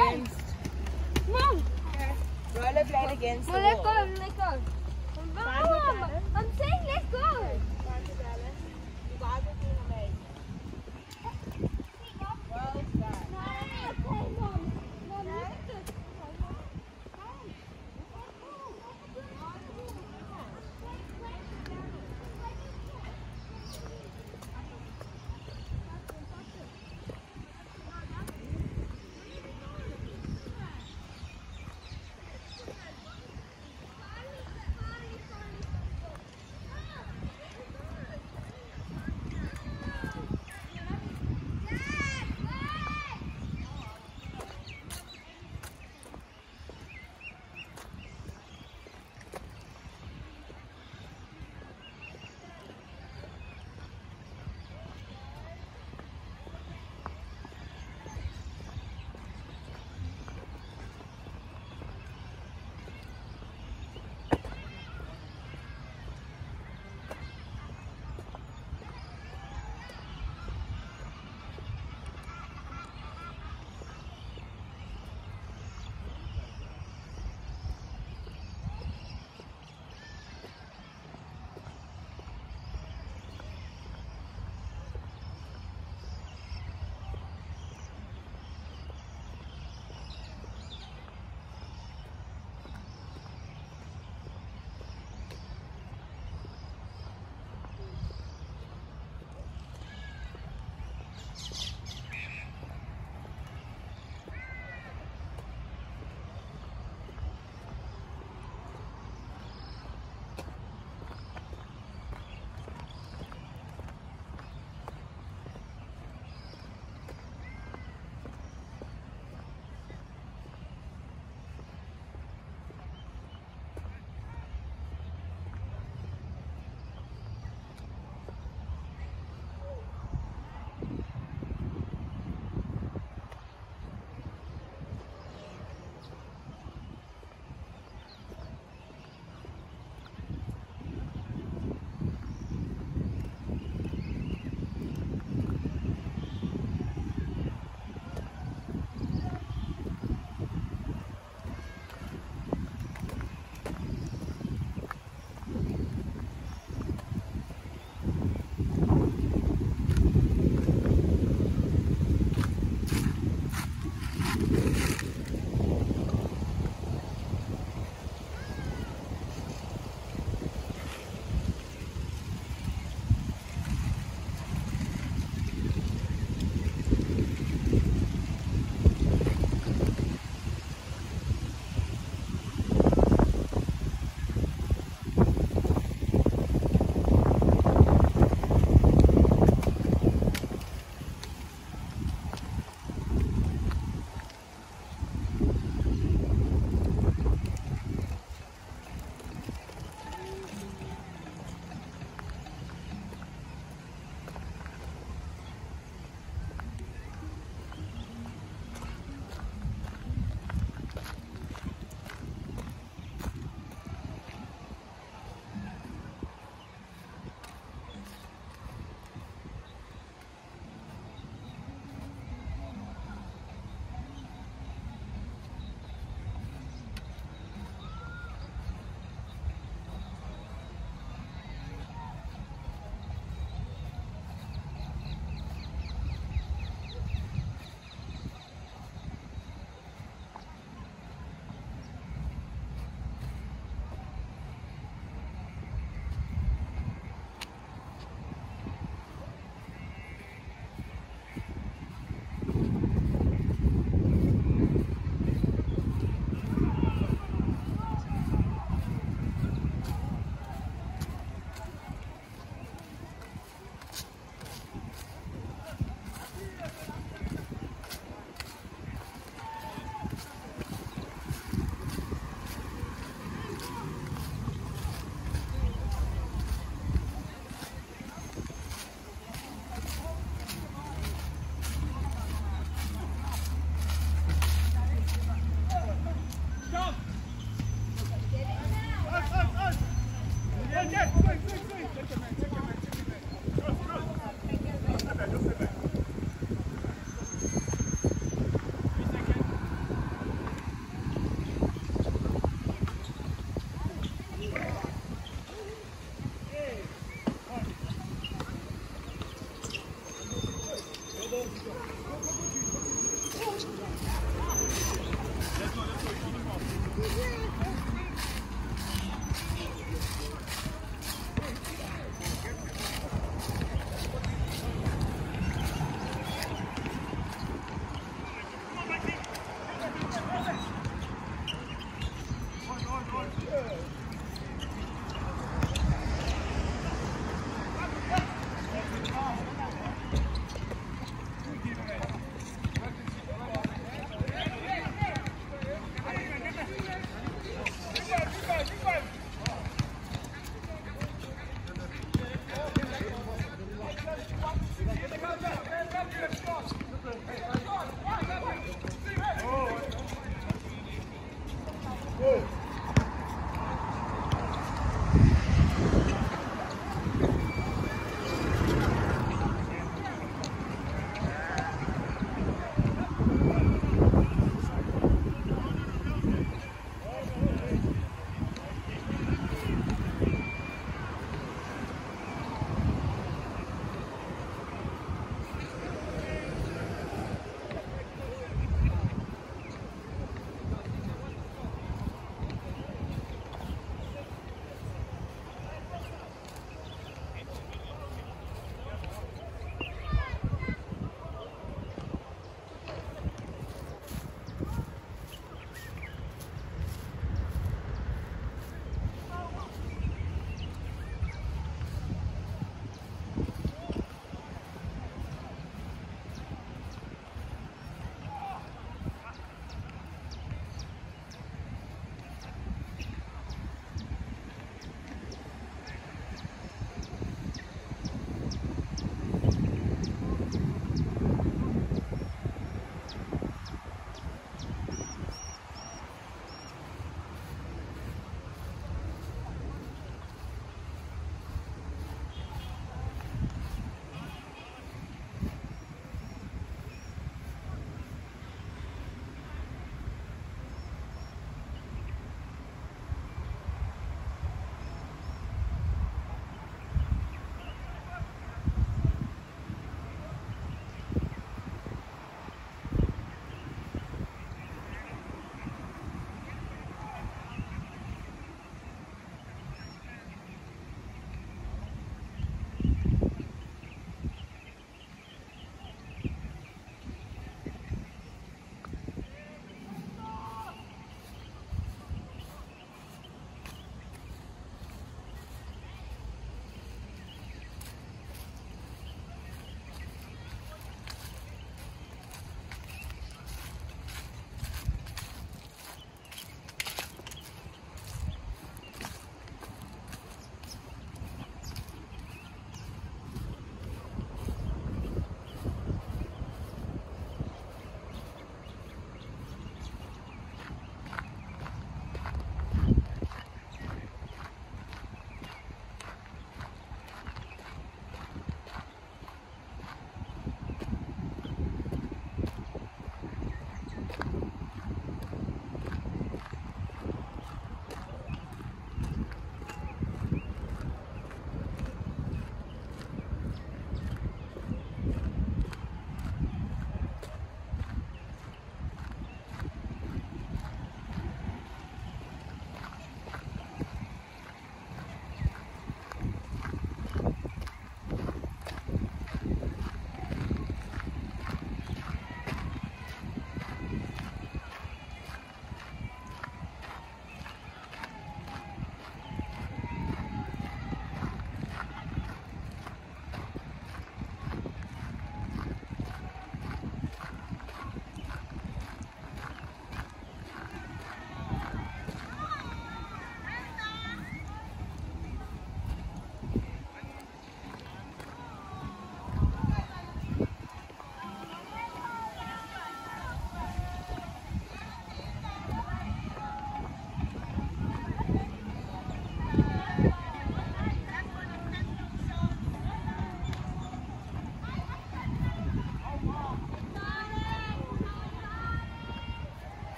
rollerblade